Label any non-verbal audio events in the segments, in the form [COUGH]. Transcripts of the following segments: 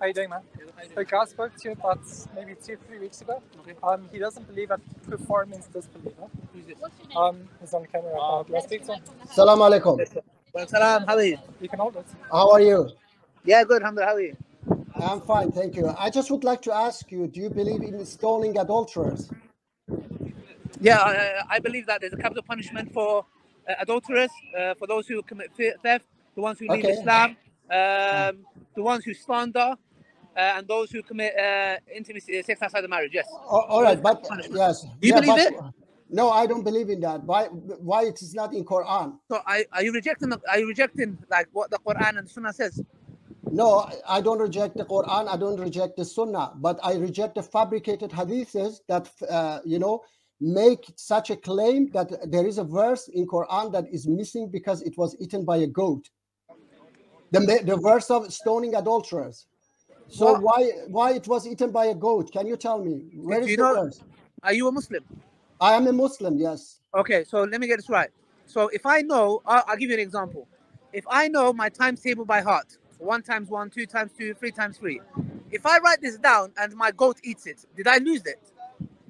How you doing, man? The guy spoke to you about maybe two, three weeks ago. Okay. Um, he doesn't believe that kuffar means disbeliever. Who's this? What's your name? Um, he's on camera right now. Do I speak to him? Salam alaikum. Well, salam, how are you? You can hold it. How are you? Yeah, good, alhamdulillah, how are you? I'm fine, thank you. I just would like to ask you, do you believe in stoning adulterers? Yeah, I, I believe that there's a capital punishment for uh, adulterers, uh, for those who commit theft, the ones who leave Okay. Islam, um, the ones who slander, uh, and those who commit uh, intimacy, sex outside the marriage. Yes. A- all right, but yes. Do you yeah, believe but- No, I don't believe in that. Why? Why it is not in Quran? So, I, are you rejecting? the- Are you rejecting like what the Quran and Sunnah says? No, I- I don't reject the Quran. I don't reject the Sunnah, but I reject the fabricated hadiths that uh, you know make such a claim that there is a verse in Quran that is missing because it was eaten by a goat. The the verse of stoning adulterers. So What? why why it was eaten by a goat? Can you tell me Where is you the know- verse? Are you a Muslim? I am a Muslim. Yes. Okay, so let me get this right. So if I know, I'll, I'll give you an example. If I know my times table by heart, one times one, two times two, three times three. If I write this down and my goat eats it, did I lose it?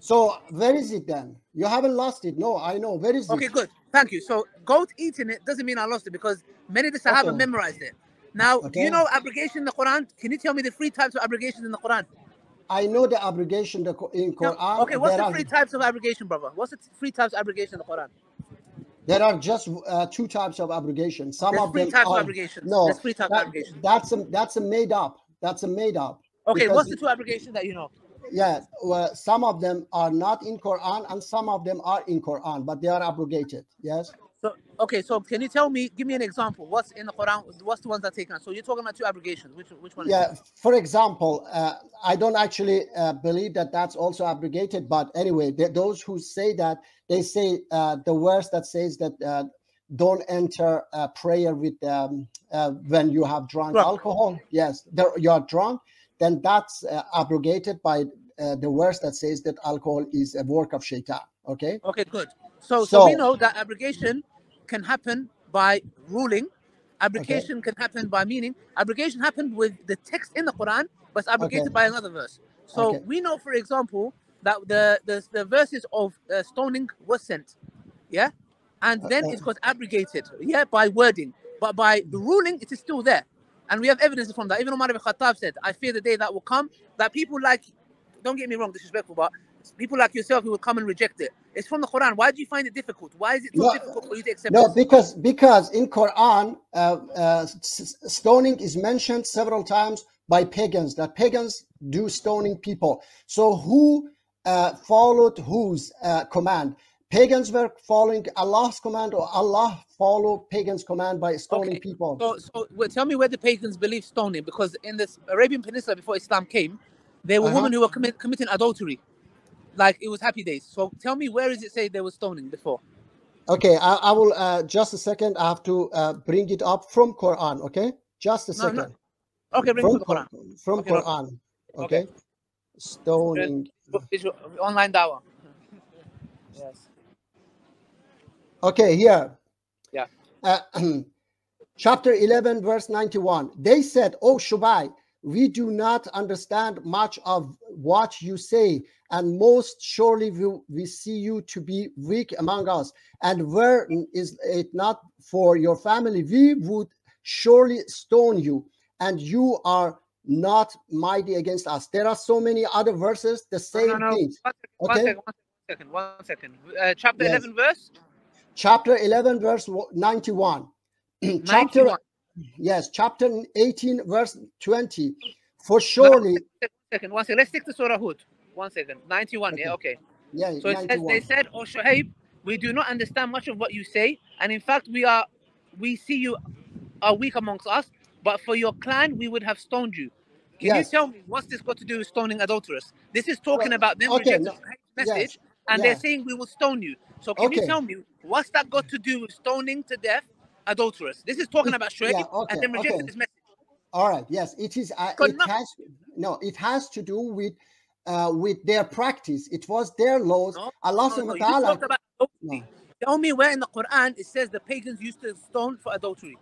So where is it then? You haven't lost it. No, I know. Where is Okay, it? Okay, good. Thank you. So goat eating it doesn't mean I lost it because many of the Sahaba Okay. memorized it. Now, do you know abrogation in the Quran? Can you tell me the three types of abrogation in the Quran? I know the abrogation in No, Quran. okay, what's there the are- three types of abrogation, brother? What's the three types of abrogation in the Quran? There are just uh, two types of abrogation. Some There's of them types of are abrogation. no. There's three types of abrogation. that's a that's a made up. That's a made up. Okay, because what's the two abrogation that you know? Yeah, well, some of them are not in Quran and some of them are in Quran, but they are abrogated. Yes. So okay, so can you tell me? Give me an example. What's in the Quran? What's the ones that take on? So you're talking about two abrogations. Which which one? Is Yeah. For example, uh, I don't actually uh, believe that that's also abrogated, but anyway, those who say that they say uh, the verse that says that uh, don't enter uh, prayer with um, uh, when you have drunk Drunk. alcohol. Yes, you are drunk. Then that's uh, abrogated by uh, the verse that says that alcohol is a work of shaitan. Okay. Okay, good. So, so we know that abrogation can happen by ruling. Abrogation can happen by meaning. Abrogation happened with the text in the Quran, but it's abrogated Okay. by another verse. So Okay. we know, for example, that the the, the verses of uh, stoning was sent, yeah, and then it got abrogated, yeah, by wording, but by the ruling, it is still there, and we have evidence from that. Even Umar ibn Khattab said, "I fear the day that will come that people like, don't get me wrong, disrespectful, but people like yourself who will come and reject it. It's from the Quran. Why do you find it difficult? Why is it so No, difficult for you to accept No, because because in Quran, uh, uh, stoning is mentioned several times by pagans. That pagans do stoning people. So who uh, followed whose uh, command? Pagans were following Allah's command, or Allah followed pagans' command by stoning Okay, people. So, so well, tell me where the pagans believe stoning, because in this Arabian Peninsula before Islam came, there were Uh-huh. women who were commit, committing adultery, like it was happy days. So tell me where is it say there was stoning before? Okay, I, I will uh, just a second. I have to uh, bring it up from Quran. Okay, just a No, no. second. Okay, bring it From Quran. From Okay, no. Quran. Okay. Okay, stoning. Online dawah. Yes. Okay, here. Yeah. Uh, [CLEARS THROAT] chapter 11, verse 91. They said, Oh, Shubai, we do not understand much of what you say, and most surely we, we see you to be weak among us. And were is it not for your family, we would surely stone you, and you are not mighty against us. There are so many other verses, the same no, no. things. One Okay. one second, one second, one second. Uh, chapter Yes. 11, verse Chapter 11, verse 91. [CLEARS THROAT] chapter 91. Yes, chapter 18, verse 20. For surely, One second, one second. Let's stick to Surah Hud. One second. 91, yeah, okay. yeah, So it says, they said, "O Shuhaib, we do not understand much of what you say, and in fact, we are, we see you are weak amongst us. But for your clan, we would have stoned you. Can Yes. you tell me what's this got to do with stoning adulterers? This is talking Well, about them okay, rejecting no, message, yes, and they're saying we will stone you. So can you tell me what's that got to do with stoning to death adulterers? This is talking It- about Shuhaib yeah, okay, and them rejecting okay. his message. All right, yes, it is. Uh, it has no, it has to do with uh, with their practice. It was their laws. No, Allah No, subhanahu wa ta'ala. No. Tell me where in the Quran it says the pagans used to stone for adultery.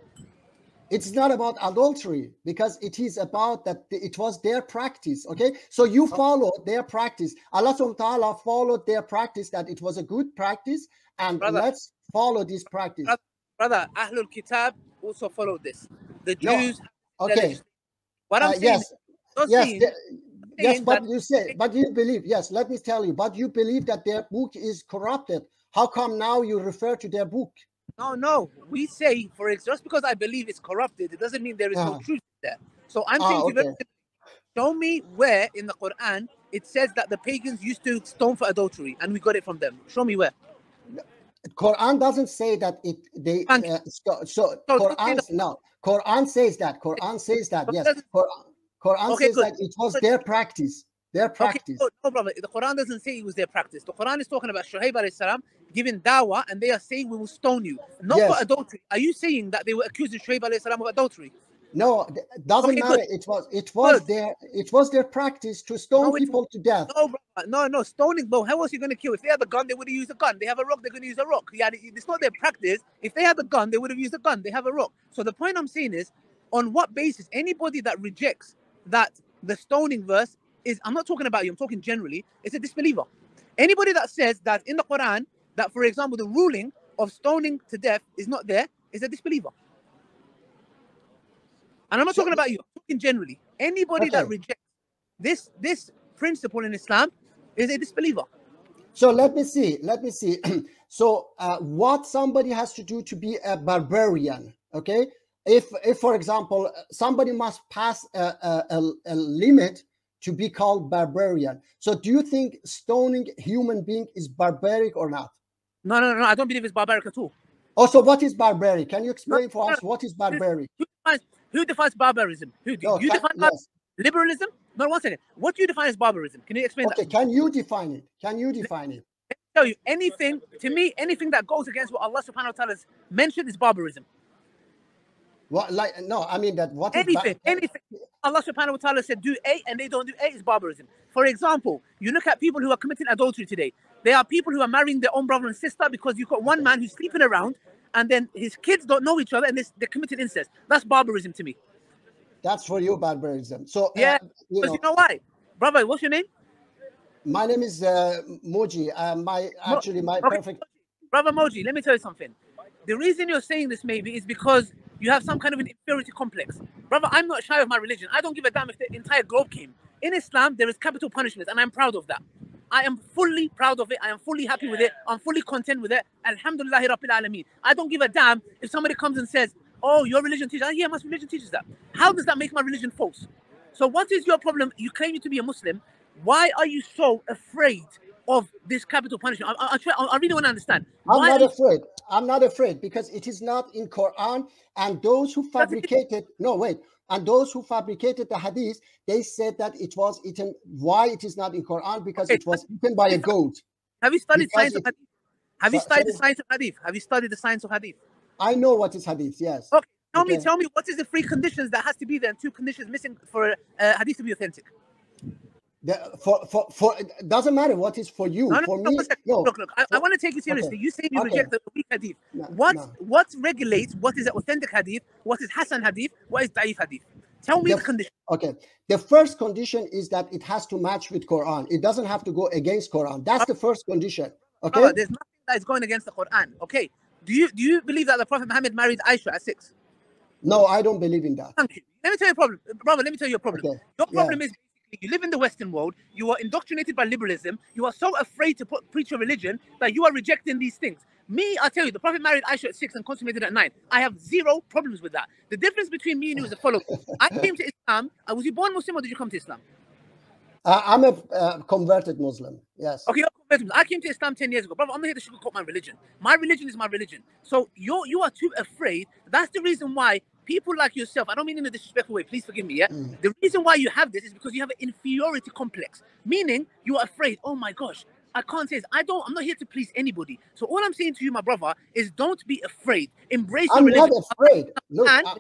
It's not about adultery because it is about that it was their practice. Okay, so you follow their practice. Allah subhanahu wa ta'ala followed their practice that it was a good practice, and Brother. let's follow this practice. Brother. Ahlul Kitab also followed this. The Jews. Okay, What I'm uh, saying, yes, yes, the- yes, but you say, but you believe, yes, let me tell you, but you believe that their book is corrupted. How come now you refer to their book? No, no. We say, for ex- just because I believe it's corrupted, it doesn't mean there is no Ah. truth there. So I'm Ah, saying to you very okay. show me where in the Quran it says that the pagans used to stone for adultery and we got it from them. Show me where. Quran doesn't say that it they uh, so, so don't Quran no Quran says that Quran says that yes Quran, Quran Okay, says good. that it was But- their practice their Okay, practice no, no, brother. The Quran doesn't say it was their practice. The Quran is talking about Shuhaib alayhi salam giving dawah and they are saying we will stone you. Not Yes. for adultery. Are you saying that they were accusing Shuhaib alayhi salam of adultery? no doesn't Okay, matter good. it was it was Good. their it was their practice to stone No, people to death No, brother. No, no. Stoning, bro. How else are you going to kill? If they had a gun, they would have used a gun. They have a rock, they're going to use a rock. Yeah, it's not their practice. If they had a gun, they would have used a gun. They have a rock. So the point I'm saying is, on what basis anybody that rejects that the stoning verse is, I'm not talking about you, I'm talking generally, it's a disbeliever. Anybody that says that in the Quran, that for example, the ruling of stoning to death is not there, is a disbeliever. And I'm not talking about you, I'm talking generally. Anybody that rejects this this principle in Islam is a disbeliever. so let me see let me see [CLEARS THROAT] so uh, what somebody has to do to be a barbarian okay if if for example somebody must pass a, a, a, limit to be called barbarian so do you think stoning human being is barbaric or not No, no, no, I don't believe it's barbaric at all. also what is barbaric can you explain for no, us what is barbaric Who defines, who defines barbarism? Who do No, you can- define yes. liberalism? No, one second. What do you define as barbarism? Can you explain okay that? can you define it can you define it Tell you anything to me, anything that goes against what Allah Subhanahu wa Taala has mentioned is barbarism. What like no i mean that what Anything, anything. Allah Subhanahu wa Taala said do A and they don't do A is barbarism. For example, you look at people who are committing adultery today. There are people who are marrying their own brother and sister because you've got one man who's sleeping around and then his kids don't know each other and they're, committing incest. That's barbarism to me. that's for you barbarism so uh, Yeah, you Because know you know why? Brother, what's your name? My name is uh, Moji. Uh, my actually my Okay, perfect. Brother Moji, let me tell you something. The reason you're saying this maybe is because you have some kind of an inferiority complex. Brother, I'm not shy of my religion. I don't give a damn if the entire globe came. In Islam, there is capital punishment, and I'm proud of that. I am fully proud of it. I am fully happy with it. I'm fully content with it. Alhamdulillah Rabbil Alameen. I don't give a damn if somebody comes and says, Oh, your religion teaches. Yeah, my religion teaches that. How does that make my religion false? So, what is your problem? You claim you to be a Muslim. Why are you so afraid of this capital punishment? I, I, I, try, I really want to understand. I'm Why not you- afraid. I'm not afraid because it is not in Quran. And those who fabricated no wait, and those who fabricated the hadith, they said that it was eaten. Why it is not in Quran? Because Okay, it was eaten by a goat. Have you studied Because science of hadith? Have you So- studied the science of hadith? Have you studied the science of hadith? I know what is hadith. Yes. Okay, tell me, tell me, what is the three conditions that has to be there and two conditions missing for uh, hadith to be authentic? The- for for for it doesn't matter what is for you. No, no, for no, me, no. Look, look, I, I want to take you seriously. You say you Okay. reject the weak hadith. What what regulates what is authentic hadith? What is Hasan hadith? What is Da'if hadith? Tell me The the condition. Okay. The first condition is that it has to match with Quran. It doesn't have to go against Quran. That's the first condition. Okay. Brother, there's nothing that is going against the Quran. Okay. Do you do you believe that the Prophet Muhammad married Aisha at six? No, I don't believe in that. Thank you. Let me tell you a problem, brother. Let me tell you a problem. Okay, Your yeah. problem is basically you live in the Western world. You are indoctrinated by liberalism. You are so afraid to put, preach your religion that you are rejecting these things. Me, I tell you, the Prophet married Aisha at six and consummated at nine. I have zero problems with that. The difference between me and you is the following: I came to Islam. Uh, was you born Muslim or did you come to Islam? I, I'm a uh, converted Muslim. Yes. Okay, you're converted. I came to Islam 10 years ago. Brother, I'm not here to sugarcoat my religion. My religion is my religion. So you you are too afraid. That's the reason why people like yourself, I don't mean in a disrespectful way, please forgive me, yeah? Mm. The reason why you have this is because you have an inferiority complex. Meaning you are afraid, oh my gosh, I can't say this. I don't, I'm not here to please anybody. So all I'm saying to you, my brother, is don't be afraid. Embrace your I'm religion. not afraid. Look, And I-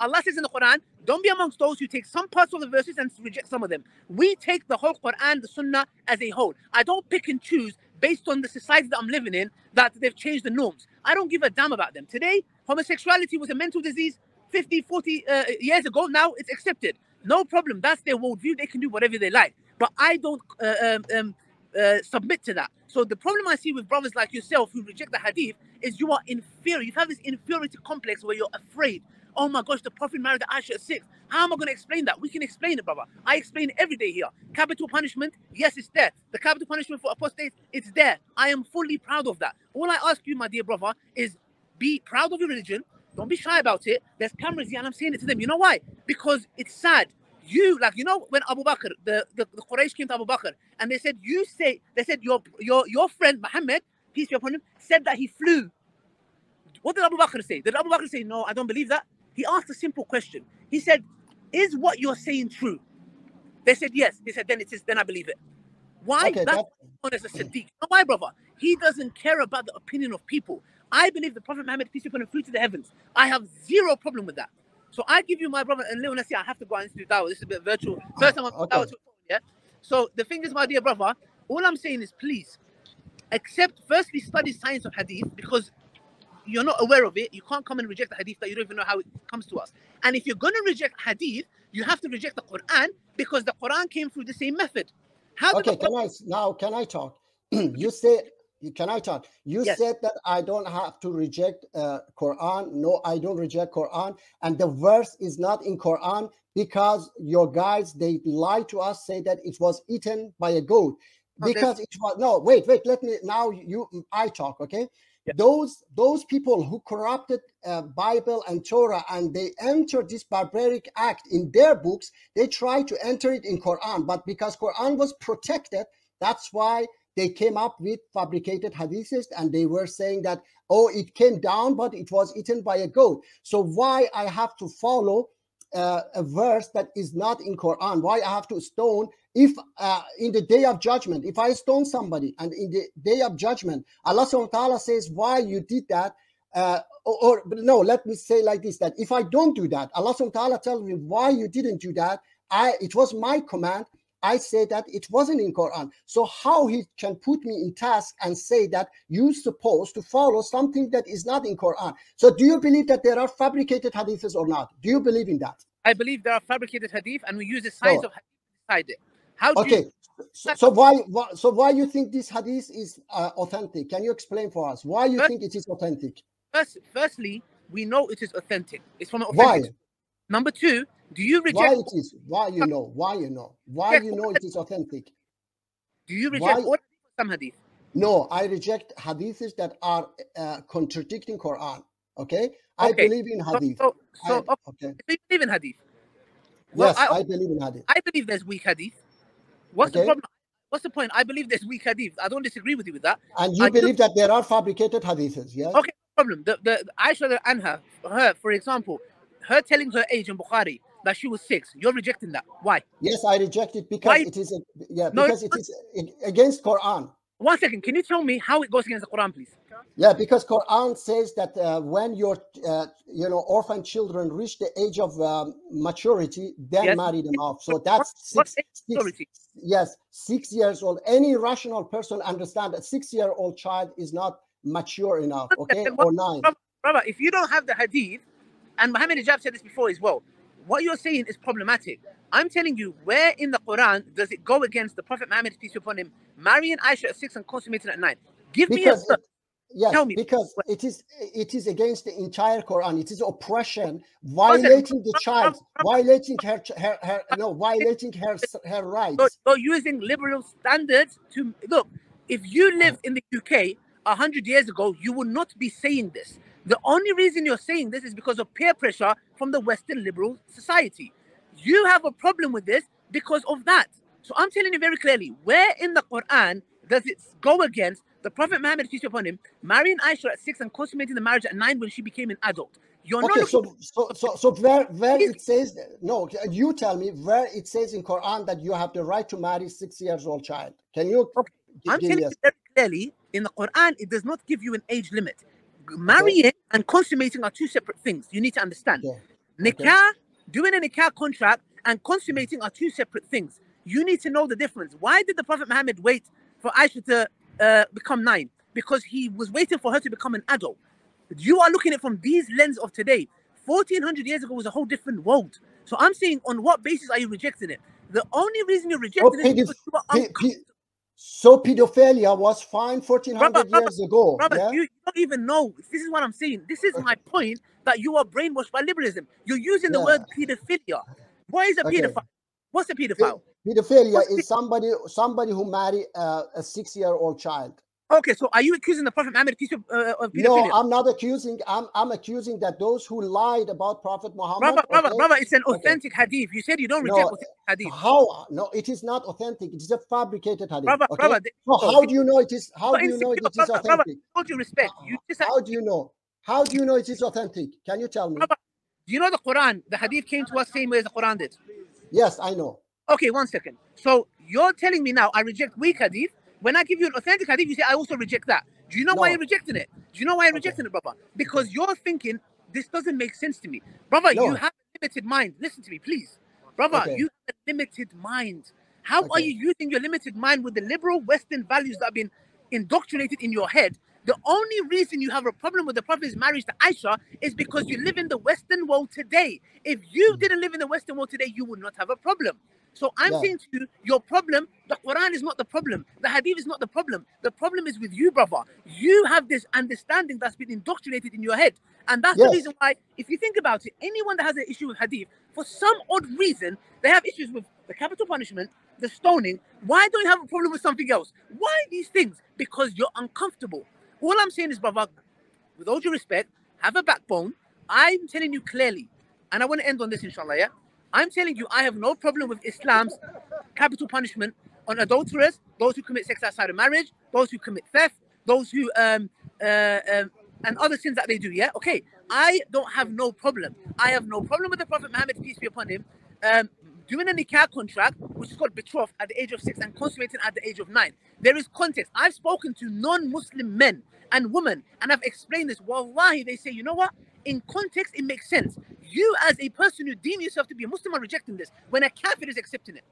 Allah says in the Quran, don't be amongst those who take some parts of the verses and reject some of them. We take the whole Quran, the Sunnah as a whole. I don't pick and choose based on the society that I'm living in that they've changed the norms. I don't give a damn about them. Today, homosexuality was a mental disease. 50, 40 uh, years ago. Now it's accepted. No problem. That's their worldview. They can do whatever they like. But I don't uh, um, um, uh, submit to that. So the problem I see with brothers like yourself who reject the hadith is you are inferior. You have this inferiority complex where you're afraid. Oh my gosh, the Prophet married Aisha at six. How am I going to explain that? We can explain it, brother. I explain every day here. Capital punishment, yes, it's there. The capital punishment for apostates, it's there. I am fully proud of that. All I ask you, my dear brother, is be proud of your religion. Don't be shy about it. There's cameras here, and I'm saying it to them. You know why? Because it's sad. You like you know when Abu Bakr, the, the, the Quraysh came to Abu Bakr and they said, You say they said your your your friend Muhammad, peace be upon him, said that he flew. What did Abu Bakr say? Did Abu Bakr say, No, I don't believe that? He asked a simple question. He said, Is what you're saying true? They said yes. He said, Then it is, then I believe it. Why? Okay, That's that- known as a Siddiq. You know why, brother? He doesn't care about the opinion of people. I believe the Prophet Muhammad, peace be upon him, flew to the heavens. I have zero problem with that. So I give you my brother, and Leon, I have to go and do dawah. This is a bit virtual. Ah, First time I'm Okay. dawah to a yeah. So the thing is, my dear brother, all I'm saying is please accept, firstly, study science of hadith because you're not aware of it. You can't come and reject the hadith that you don't even know how it comes to us. And if you're going to reject hadith, you have to reject the Quran because the Quran came through the same method. How Okay, the can I now can I talk? [CLEARS THROAT] you say can I talk? You Yes. said that I don't have to reject uh, Quran. No, I don't reject Quran, and the verse is not in Quran because your guys they lie to us, say that it was eaten by a goat Okay. because it was no. Wait, wait. Let me now. You I talk. Okay. Yeah. Those those people who corrupted uh, Bible and Torah and they entered this barbaric act in their books, they try to enter it in Quran, but because Quran was protected, that's why they came up with fabricated hadiths and they were saying that oh it came down but it was eaten by a goat. So why i have to follow uh, a verse that is not in quran? Why i have to stone if uh, in the day of judgment? If i stone somebody and in the day of judgment allah subhanahu wa ta'ala says why you did that? Uh, or, or no let me say like this that if i don't do that allah subhanahu wa ta'ala tells me why you didn't do that i it was my command I say that it wasn't in Quran. So how he can put me in task and say that you're supposed to follow something that is not in Quran. So do you believe that there are fabricated hadiths or not? Do you believe in that? I believe there are fabricated hadith and we use the science So- of hadith to decide it. How do Okay. you, So, so why, why so why you think this hadith is uh, authentic? Can you explain for us why you First- think it is authentic? first, firstly, we know it is authentic. It's from an Why? Number two, do you reject Why it is? Why you know? Why you know? Why you know it is authentic? do you Why- reject all some hadith? No, I reject hadiths that are uh, contradicting Quran. Okay, I Okay. believe in So, hadith. so, so I- okay, okay. you believe in hadith. Well, yes, I- I, believe in hadith. I believe there's weak hadith. What's the problem? What's the point? I believe there's weak hadith. I don't disagree with you with that. And you I do- believe that there are fabricated hadiths, yes? Okay, no problem. The the the Aisha Anha, her, for example, her telling her age in Bukhari that she was six. You're rejecting that. Why? Yes, I reject it because Why- it is a, yeah, No, because it is against Quran. One second. Can you tell me how it goes against the Quran, please? Yeah, because Quran says that uh, when your uh, you know orphan children reach the age of um, maturity, then Yes. marry them off. So that's six, six yes, six years old. Any rational person understand that six-year-old child is not mature enough, okay, or nine. Brother, brother, if you don't have the hadith, and Muhammad Hijab said this before as well, what you're saying is problematic. I'm telling you, where in the Quran does it go against the Prophet Muhammad, peace be upon him, marrying Aisha at six and consummating at nine? Give me a because it, yes, Tell me. because it is it is against the entire Quran. It is oppression, violating the child, violating her her, her no, violating her her rights. So you're using liberal standards to look. If you live in the UK a hundred years ago, you would not be saying this. The only reason you're saying this is because of peer pressure from the Western liberal society. You have a problem with this because of that. So I'm telling you very clearly, where in the Quran does it go against the Prophet Muhammad, peace be upon him, marrying Aisha at six and consummating the marriage at nine when she became an adult? You're Okay, not so so so so where where it says no, you tell me where it says in Quran that you have the right to marry six years old child. Can you? Okay, I'm telling you very clearly in the Quran, it does not give you an age limit. Marrying and consummating are two separate things. You need to understand. Okay. Nikah, doing a nikah contract and consummating are two separate things. You need to know the difference. Why did the Prophet Muhammad wait for Aisha to uh, become nine? Because he was waiting for her to become an adult. You are looking at it from these lens of today. 1400 years ago was a whole different world. So I'm saying, on what basis are you rejecting it? The only reason you're rejecting Oh, it is because you are uncomfortable. So pedophilia was fine 1400 Brother, brother, years ago. Brother, yeah? you don't even know. This is what I'm saying. This is my [LAUGHS] point that you are brainwashed by liberalism. You're using the Yeah. word pedophilia. What is a Okay. pedophile? What's a pedophile? Pedophilia What's is somebody somebody who marry uh, a six-year-old child. Okay, so are you accusing the Prophet Muhammad of uh, uh, of No. I'm not accusing. I'm I'm accusing that those who lied about Prophet Muhammad. brother, brother, okay, brother, it's an Okay. authentic hadith. You said you don't No, reject authentic hadith. How? No, it is not authentic. It is a fabricated hadith. Brother, okay? brother, th- So how do you know it is? How do you know it is brother, brother, authentic? with all due respect, uh, you uh, just How do you know? How do you know it is authentic? Can you tell me? brother, do you know the Quran? The hadith came to us same way as the Quran did. Yes, I know. Okay, one second. So you're telling me now I reject weak hadith. When I give you an authentic hadith, you say I also reject that. Do you know why No. you're rejecting it? Do you know why you're Okay. rejecting it, brother? Because you're thinking this doesn't make sense to me, brother. No. You have a limited mind. Listen to me, please, brother. Okay. You have a limited mind. How are you using your limited mind with the liberal Western values that have been indoctrinated in your head? The only reason you have a problem with the Prophet's marriage to Aisha is because you live in the Western world today. If you mm. didn't live in the Western world today, you would not have a problem. So I'm Yeah. saying to you, your problem, the Quran is not the problem. The Hadith is not the problem. The problem is with you, brother. You have this understanding that's been indoctrinated in your head. And that's the reason why, if you think about it, anyone that has an issue with Hadith, for some odd reason, they have issues with the capital punishment, the stoning. Why don't you have a problem with something else? Why these things? Because you're uncomfortable. All I'm saying is, brother, with all due respect, have a backbone. I'm telling you clearly, and I want to end on this, inshallah, yeah? I'm telling you, I have no problem with Islam's capital punishment on adulterers, those who commit sex outside of marriage, those who commit theft, those who um uh um and other sins that they do. Yeah, okay. I don't have no problem. I have no problem with the Prophet Muhammad peace be upon him, um doing a nikah contract, which is called betrothed at the age of six and consummating at the age of nine. There is context. I've spoken to non-Muslim men and women, and I've explained this. Wallahi, they say, you know what? In context, it makes sense. You, as a person who deem yourself to be a Muslim, are rejecting this when a kafir is accepting it.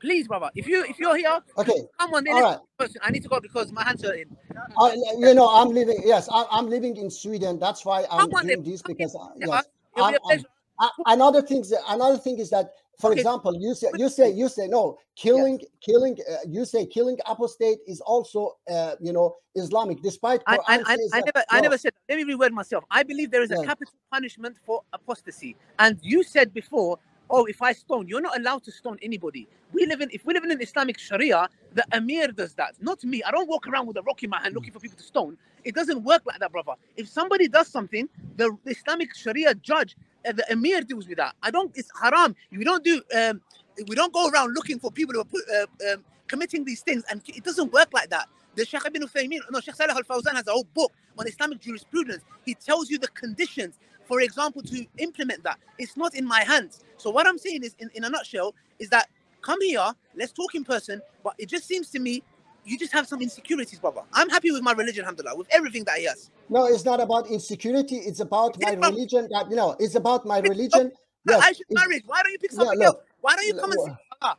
Please, brother, if you if you're here, Okay. come on, then All right. person. I need to go because my hands are in. I, you know, I'm living. Yes, I, I'm living in Sweden. That's why I'm Come doing then. this because yes. it'll be a I'm- I'm- pleasure. Uh, another thing another thing is that for Okay. example you say you say you say no killing killing uh, you say killing apostate is also uh, you know islamic despite I, I, I, I that- never I never said let me reword myself. I believe there is a Yeah. capital punishment for apostasy. And you said before, oh, if I stone, you're not allowed to stone anybody. We live in if we live in an Islamic Sharia, the Amir does that, not me. I don't walk around with a rock in my hand looking for people to stone. It doesn't work like that, brother. If somebody does something, the, Islamic Sharia judge, the emir deals with that. I don't. It's haram. We don't do. Um, we don't go around looking for people who are uh, um, committing these things, and it doesn't work like that. The Sheikh Ibn Uthaymeen, no, Sheikh Salih Al Fawzan has a whole book on Islamic jurisprudence. He tells you the conditions, for example, to implement that. It's not in my hands. So what I'm saying is, in, in a nutshell, is that come here, let's talk in person. But it just seems to me, you just have some insecurities, brother. I'm happy with my religion, alhamdulillah, with everything that he has. no it's not about insecurity it's about my religion that you know it's about my religion But yes I should marriage. Why don't you pick something look, else? Why don't you come and look, say Allah?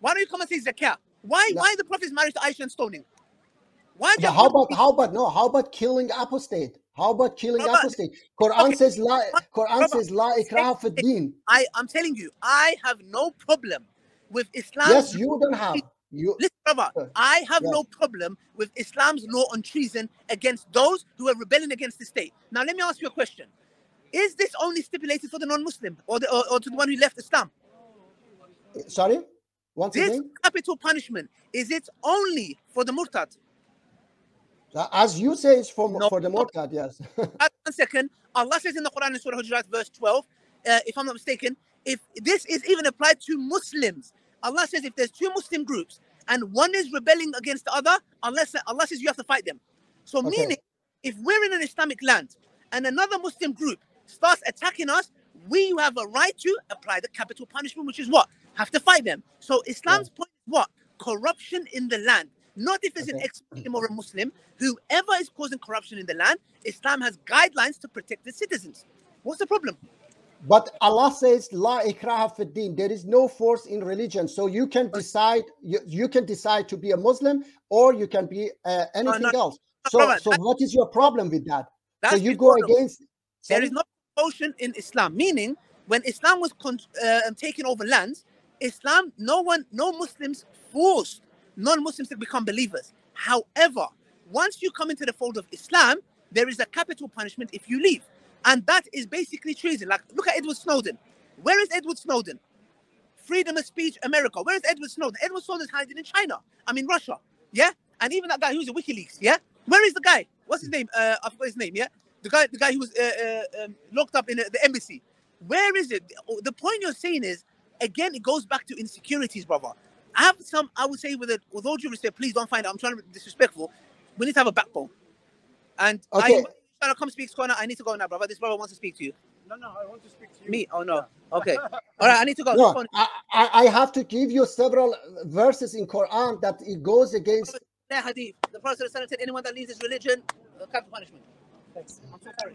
Why don't you come and say zakat? Why No. why the prophet's marriage to Aisha and stoning? Why Yeah, how about how about no? How about killing apostate? How about killing Brother, apostate? Quran okay, says la. Quran brother, says la ikraha fi din. I I'm telling you, I have no problem with Islam. Yes, you don't have you. Listen, brother, Uh, [LAUGHS] I have yeah. no problem with Islam's law on treason against those who are rebelling against the state. Now, let me ask you a question: Is this only stipulated for the non-Muslim or the or, or to the one who left Islam? Sorry, once This again. capital punishment is it only for the murtad? As you say, it's for No. for the murtad, Yes. [LAUGHS] One second. Allah says in the Quran in Surah Hujurat, verse 12, uh, if I'm not mistaken, if this is even applied to Muslims, Allah says if there's two Muslim groups and one is rebelling against the other, unless Allah says you have to fight them. So, Okay. meaning, if we're in an Islamic land and another Muslim group starts attacking us, we have a right to apply the capital punishment, which is what? Have to fight them. So, Islam's point is what? Corruption in the land. Not if it's an Okay. ex-Muslim or a Muslim. Whoever is causing corruption in the land, Islam has guidelines to protect the citizens. What's the problem? But Allah says la ikraha fi din. There is no force in religion, so you can decide. You, you can decide to be a Muslim or you can be uh, anything no, else. So brother, so what is your problem with that? So you go against. There Sorry? is no promotion in Islam, meaning when Islam was con- uh, taking over lands, Islam, no one, no Muslims forced non-Muslims to become believers. However, once you come into the fold of Islam, there is a capital punishment if you leave, and that is basically treason. Like, look at Edward Snowden. Where is Edward Snowden? Freedom of speech, America. Where is Edward Snowden? Edward Snowden's hiding in China. I mean Russia. Yeah, and even that guy who's in WikiLeaks. Yeah, where is the guy? What's his name? Uh, I forgot his name. Yeah, the guy, the guy who was uh, uh, um, locked up in the, the embassy. Where is it? The point you're saying is, again, it goes back to insecurities, brother. I have some, I would say, with it, with all due respect, please don't find out. I'm trying to be disrespectful. We need to have a backbone. And Okay. I, trying to come speak corner. I need to go now, brother. This brother wants to speak to you. No, no, I want to speak to you. Me? Oh no. [LAUGHS] Okay. All right. I need to go. No, I, I I have to give you several verses in Quran that it goes against There, hadith. The Prophet said, anyone that leaves his religion, uh, capital punishment. Thanks. I'm so sorry.